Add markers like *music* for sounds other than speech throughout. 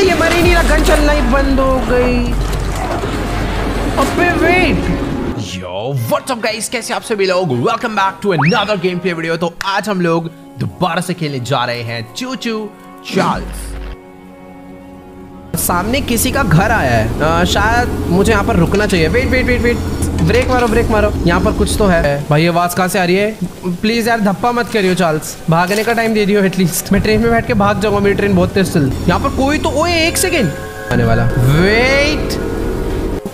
भाई ये मरी नहीं रहा गन चलना ही बंद हो गई। अबे wait yo what's up guys कैसे आप सभी लोग? Welcome back to another game play video तो आज हम लोग दोबारा से खेलने जा रहे हैं चू चू चार्ल्स सामने किसी का घर आया है। आ, शायद मुझे यहाँ पर रुकना चाहिए। Wait wait wait wait brake मारो ब्रेक मारो। यहाँ पर कुछ तो है। भाई आवाज़ कहाँ से आ रही है? प्लीज़ यार, धप्पा मत करियो चार्ल्स भागने का टाइम दे दियो एटलीस्ट मैं ट्रेन में बैठ के भाग जाऊँगा, मेरी ट्रेन बहुत तेज यहाँ पर कोई तो ओए, एक सेकेंड आने वाला। वेट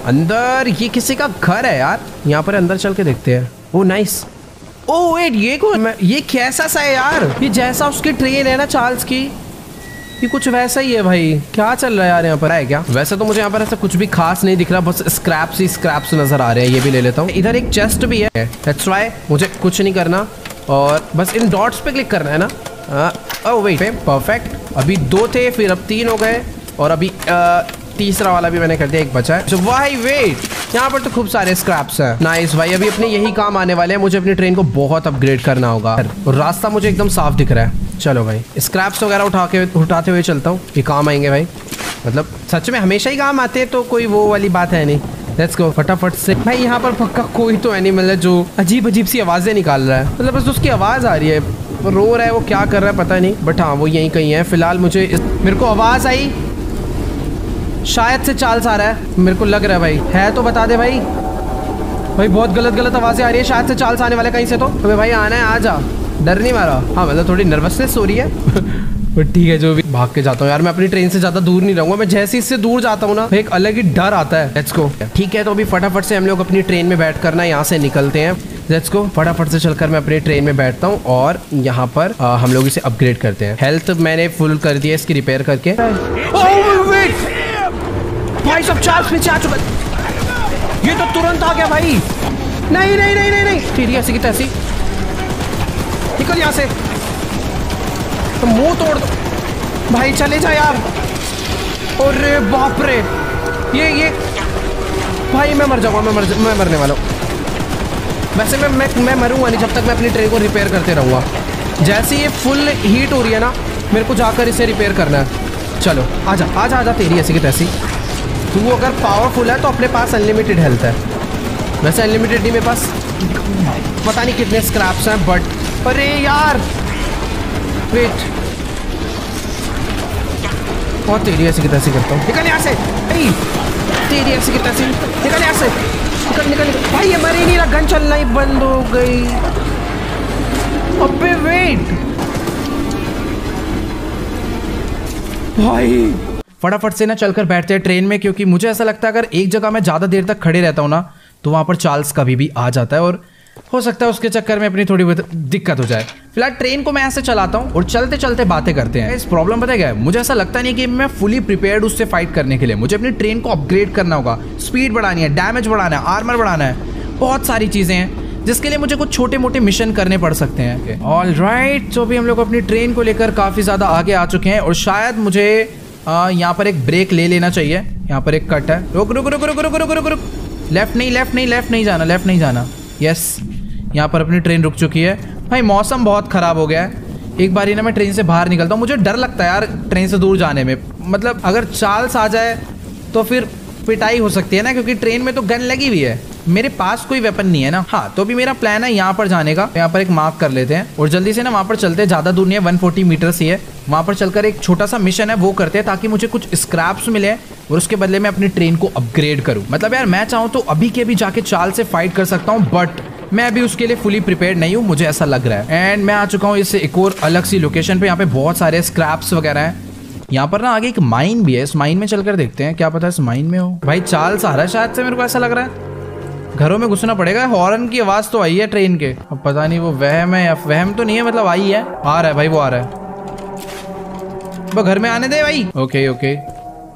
अंदर, ये किसी का घर है यार। यहाँ पर अंदर चल के देखते हैं। ओ नाइस ओ वेट ये कौन ये कैसा सा है यार? ये जैसा उसकी ट्रेन है ना चार्ल्स की। ये कुछ वैसा ही है भाई। क्या चल रहा है यार यहाँ पर? है क्या? वैसे तो मुझे यहाँ पर ऐसा कुछ भी खास नहीं दिख रहा बस स्क्रैप्स ही स्क्रैप्स नज़र आ रहे हैं ये भी ले लेता हूँ। इधर एक चेस्ट भी है। That's why मुझे कुछ नहीं करना और बस इन डॉट्स पे क्लिक करना है ना? ओ वेट परफेक्ट अभी दो थे फिर अब तीन हो गए और अभी आ, तीसरा वाला भी मैंने कर दिया एक बचा है। भाई वेट यहाँ पर तो खूब सारे स्क्रैप्स हैं। नाइस भाई अभी अपने यही काम आने वाले हैं। मुझे अपनी ट्रेन को बहुत अपग्रेड करना होगा। और रास्ता मुझे एकदम साफ़ दिख रहा है। चलो भाई स्क्रैप्स वगैरह उठा के उठाते हुए चलता हूँ। ये काम आएँगे भाई। मतलब सच में हमेशा ही काम आते हैं तो कोई वो वाली बात है नहीं। लेट्स गो फटाफट से। भाई, यहाँ पर पक्का कोई तो एनिमल है जो अजीब अजीब सी आवाज़ें निकाल रहा है। मतलब बस उसकी आवाज़ आ रही है। रो रहा है, वो क्या कर रहा है पता नहीं। बट हाँ वो यहीं कहीं है। फ़िलहाल मुझे इस... मेरे को आवाज़ आई। शायद से चाल आ रहा है। मेरे को लग रहा है भाई। है तो बता दे भाई। भाई, बहुत गलत गलत आवाज़ें आ रही है। शायद से चाल आने वाले कहीं से तो। अबे भाई, आना है, आ जा। डर नहीं मारा? हाँ मतलब थोड़ी नर्वसनेस हो रही है। *laughs* बट ठीक है जो भी भाग के जाता हूँ यार मैं अपनी ट्रेन से ज़्यादा दूर नहीं रहूँगा। मैं जैसे इससे दूर जाता हूँ ना एक अलग ही डर आता है। लेट्स गो ठीक है तो अभी फटाफट से हम लोग अपनी ट्रेन में बैठ कर ना यहाँ से निकलते हैं। लेट्स गो फटाफट से चलकर मैं अपनी ट्रेन में बैठता हूँ और यहाँ पर आ, हम लोग इसे अपग्रेड करते हैं। हेल्थ मैंने फुल कर दिया इसकी रिपेयर करके। भाई सब चार्ज पीछे आ चुका। ये तो तुरंत आ गया भाई। नहीं नहीं नहीं नहीं नहीं। तेरी ऐसी की तैसी। निकल यहाँ से। तो मुँह तोड़ दो। भाई, चले जा यार। अरे बाप रे ये ये। भाई, मैं मर जाऊँगा, मैं मर मैं मरने वाला हूँ। वैसे मैं मैं मैं मरूँगा नहीं जब तक मैं अपनी ट्रेन को रिपेयर करते रहूँगा। जैसे ये फुल हीट हो रही है ना, मेरे को जाकर इसे रिपेयर करना है। चलो, आजा आजा आजा तेरी ऐसी की तैसी। तू अगर पावरफुल है तो अपने पास अनलिमिटेड हेल्थ है। वैसे अनलिमिटेड नहीं मेरे पास। पता नहीं कितने स्क्रैप्स हैं बट अरे यार! वेट बहुत तेरी ऐसी की तैसी करता हूँ। निकल यहाँ से। तेरी ऐसी की तैसी। निकल यहाँ से। निकल निकल भाई, ये मरी नहीं रहा गन चलना ही बंद हो गई। अबे वेट भाई। फटाफट से ना चलकर बैठते हैं ट्रेन में, क्योंकि मुझे ऐसा लगता है अगर एक जगह में ज़्यादा देर तक खड़े रहता हूँ ना तो वहाँ पर चार्ल्स कभी भी आ जाता है और हो सकता है उसके चक्कर में अपनी थोड़ी बहुत दिक्कत हो जाए। फ़िलहाल ट्रेन को मैं ऐसे चलाता हूँ और चलते चलते बातें करते हैं। इस प्रॉब्लम पता क्या है? मुझे ऐसा लगता नहीं कि मैं फुली प्रिपेयर्ड उससे फाइट करने के लिए। मुझे अपनी ट्रेन को अपग्रेड करना होगा। स्पीड बढ़ानी है डैमेज बढ़ाना है आर्मर बढ़ाना है। बहुत सारी चीज़ें हैं, जिसके लिए मुझे कुछ छोटे मोटे मिशन करने पड़ सकते हैं। ऑल राइट तो भी हम लोग अपनी ट्रेन को लेकर काफ़ी ज़्यादा आगे आ चुके हैं और शायद मुझे यहाँ पर एक ब्रेक ले लेना चाहिए। यहाँ पर एक कट है। रुक रुक रुक रुक रुक रुक रुक रुक। लेफ़्ट नहीं लेफ़्ट नहीं लेफ़्ट नहीं जाना लेफ़्ट नहीं जाना। यस यहाँ पर अपनी ट्रेन रुक चुकी है। भाई, मौसम बहुत ख़राब हो गया है। एक बार ही ना मैं ट्रेन से बाहर निकलता हूँ। मुझे डर लगता है यार ट्रेन से दूर जाने में। मतलब अगर चार्ल्स आ जाए तो फिर पिटाई हो सकती है ना, क्योंकि ट्रेन में तो गन लगी हुई है। मेरे पास कोई वेपन नहीं है ना। हाँ तो भी मेरा प्लान है यहाँ पर जाने का। यहाँ पर एक मार्क कर लेते हैं। और जल्दी से ना वहाँ पर चलते हैं। ज़्यादा दूर नहीं है, 140 मीटर ही है। वहाँ पर चलकर एक छोटा सा मिशन है, वो करते हैं, ताकि मुझे कुछ स्क्रैप्स मिले। और उसके बदले में अपनी ट्रेन को अपग्रेड करूँ। मतलब यार, मैं चाहूँ तो अभी के अभी जाके चाल से फाइट कर सकता हूँ बट मैं अभी उसके लिए फुली प्रिपेयर नहीं हूँ, मुझे ऐसा लग रहा है। एंड मैं आ चुका हूँ इससे एक और अलग सी लोकेशन पे, यहाँ पे बहुत सारे स्क्रैप्स वगैरह हैं। यहाँ पर ना आगे एक माइन भी है, इस माइन में चलकर देखते हैं, क्या पता इस माइन में हो। भाई, चाल सहारा है शायद से, मेरे को ऐसा लग रहा है। घरों में घुसना पड़ेगा हॉर्न की आवाज़ तो आई है ट्रेन के। अब पता नहीं वो वहम है या वहम तो नहीं है मतलब आई है। आ रहा है भाई, वो आ रहा है। घर में आने दे भाई। ओके ओके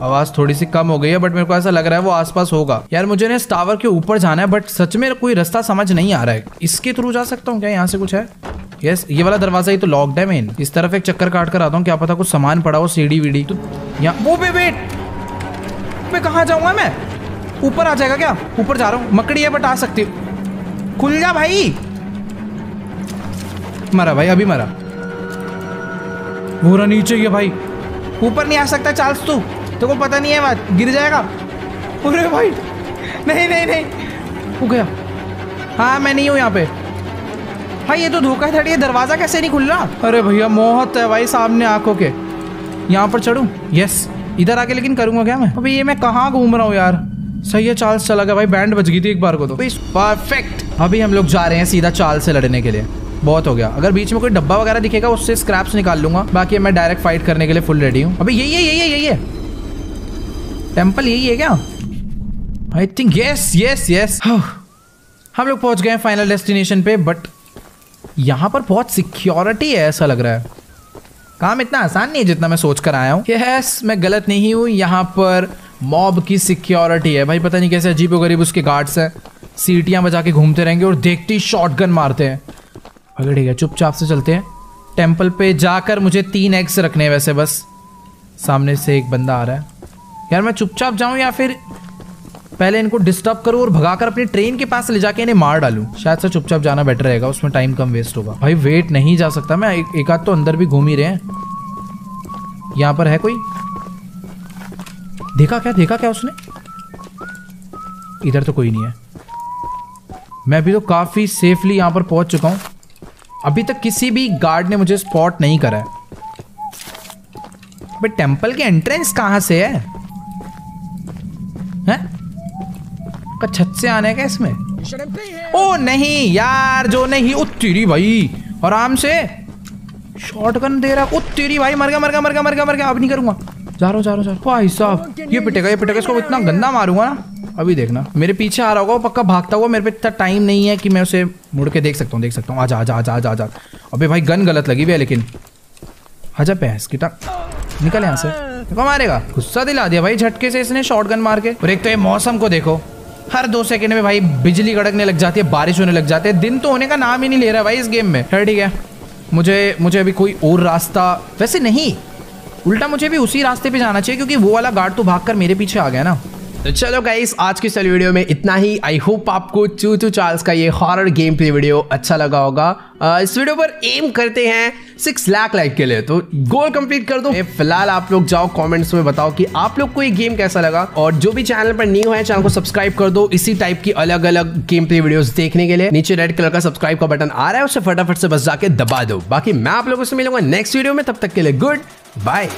आवाज़ थोड़ी सी कम हो गई है बट मेरे को ऐसा लग रहा है वो आसपास होगा। यार, मुझे ना इस टावर के ऊपर जाना है बट सच में कोई रास्ता समझ नहीं आ रहा है। इसके थ्रू जा सकता हूँ क्या? यहाँ से कुछ है? यस ये वाला दरवाज़ा ही तो लॉक्ड है मेन इस तरफ़ एक चक्कर काट कर आता हूँ, क्या पता कुछ सामान पड़ा हो, सीढ़ी वीडी तो यहाँ वो बे वेट मैं कहाँ जाऊँगा मैं? ऊपर आ जाएगा क्या? ऊपर जा रहा हूँ। मकड़ी है बट आ सकती हूँ। खुल जा भाई! मरा भाई, अभी मरा। पूरा नीचे ही है भाई। ऊपर नहीं आ सकता, चार्ल्स तू। तो को पता नहीं है बात। गिर जाएगा। अरे भाई। नहीं नहीं नहीं। हो गया। हाँ मैं नहीं हूँ यहाँ पे। भाई ये तो धोखा थड़ी। है दरवाज़ा कैसे नहीं खुल रहा? अरे भैया मोहत है भाई सामने आँखों के। यहाँ पर चढ़ूँ? यस इधर आके लेकिन करूँगा क्या मैं? अभी ये मैं कहाँ घूम रहा हूँ यार? सही है चार्ल्स चला गया भाई बैंड बज गई थी एक बार को तो। परफेक्ट अभी हम लोग जा रहे हैं सीधा चाल से लड़ने के लिए। बहुत हो गया। अगर बीच में कोई डब्बा वगैरह दिखेगा उससे स्क्रैप्स निकाल लूँगा। बाकी मैं डायरेक्ट फाइट करने के लिए फुल रेडी हूँ। अभी यही है यही है यही है टेंपल यही है क्या? I think yes yes yes हम लोग पहुँच गए फाइनल डेस्टिनेशन पे बट यहाँ पर बहुत सिक्योरिटी है ऐसा लग रहा है। काम इतना आसान नहीं है जितना मैं सोच कर आया हूँ। यस मैं गलत नहीं हूँ। यहाँ पर मॉब की सिक्योरिटी है। भाई पता नहीं कैसे अजीब गरीब उसके गार्ड्स हैं। सीटियाँ बजा के घूमते रहेंगे और देखते ही शॉर्ट मारते हैं। अगर ठीक है, चुपचाप से चलते हैं। टेंपल पे जाकर मुझे तीन एग्स रखने हैं वैसे बस। सामने से एक बंदा आ रहा है। यार मैं चुपचाप जाऊँ या फिर पहले इनको डिस्टर्ब करूँ और भगाकर अपनी ट्रेन के पास ले जाके इन्हें मार डालूं? शायद से चुपचाप जाना बेटर रहेगा उसमें टाइम कम वेस्ट होगा। भाई वेट नहीं जा सकता मैं एक, आध तो अंदर भी घूम ही रहे हैं। यहाँ पर है कोई? देखा क्या देखा क्या उसने? इधर तो कोई नहीं है। मैं अभी तो काफ़ी सेफली यहाँ पर पहुँच चुका हूँ। अभी तक किसी भी गार्ड ने मुझे स्पॉट नहीं करा है। बट टेंपल के एंट्रेंस कहाँ से हैं? का छत से आने का इसमें? ओ, नहीं यार, जो नहीं ओ तेरी भाई। आराम से। शॉटगन दे रहा ओ तेरी भाई। मर गया मर गया मर गया मर गया मर गया। अब नहीं करूँगा। जा रहा हूँ जा रहा भाई साहब, ये पिटेगा ये पिटेगा। इसको इतना गंदा मारूँगा ना। अभी देखना। मेरे पीछे आ रहा होगा, वो पक्का भागता हुआ मेरे पे इतना टाइम नहीं है कि मैं उसे मुड़ के देख सकता हूँ, देख सकता हूँ। आजा आजा आजा आजा आजा। अबे भाई, गन गलत लगी हुई है लेकिन। आजा भैंस की टाक। निकल यहाँ से। देखो, मारेगा। गुस्सा दिला दिया भाई, झटके से इसने शॉर्ट गन मार के। और एक तो ये मौसम को देखो। हर दो सेकंड में भाई बिजली कड़कने लग जाती है, बारिश होने लग जाती है। दिन तो होने का नाम ही नहीं ले रहा भाई इस गेम में। है ठीक है। मुझे मुझे अभी कोई और रास्ता, वैसे नहीं। उल्टा मुझे भी उसी रास्ते पे जाना चाहिए, क्योंकि वो वाला गार्ड तो भागकर मेरे पीछे आ गया ना। तो चलो गाइस आज की इस वीडियो में इतना ही। आई होप आपको चू चू चार्ल्स का ये हॉरर गेम प्ले वीडियो अच्छा लगा होगा। आ, इस वीडियो पर एम करते हैं सिक्स लाख लाइक के लिए। तो गोल कंप्लीट कर दो। फ़िलहाल आप लोग जाओ कमेंट्स में बताओ कि आप लोग को ये गेम कैसा लगा। और जो भी चैनल पर न्यू है चैनल को सब्सक्राइब कर दो इसी टाइप की अलग अलग गेम प्ले वीडियोस देखने के लिए। नीचे रेड कलर का सब्सक्राइब का बटन आ रहा है उसे फटाफट से बस जाके दबा दो। बाकी मैं आप लोगों से मिलूँगा नेक्स्ट वीडियो में। तब तक के लिए गुड बाय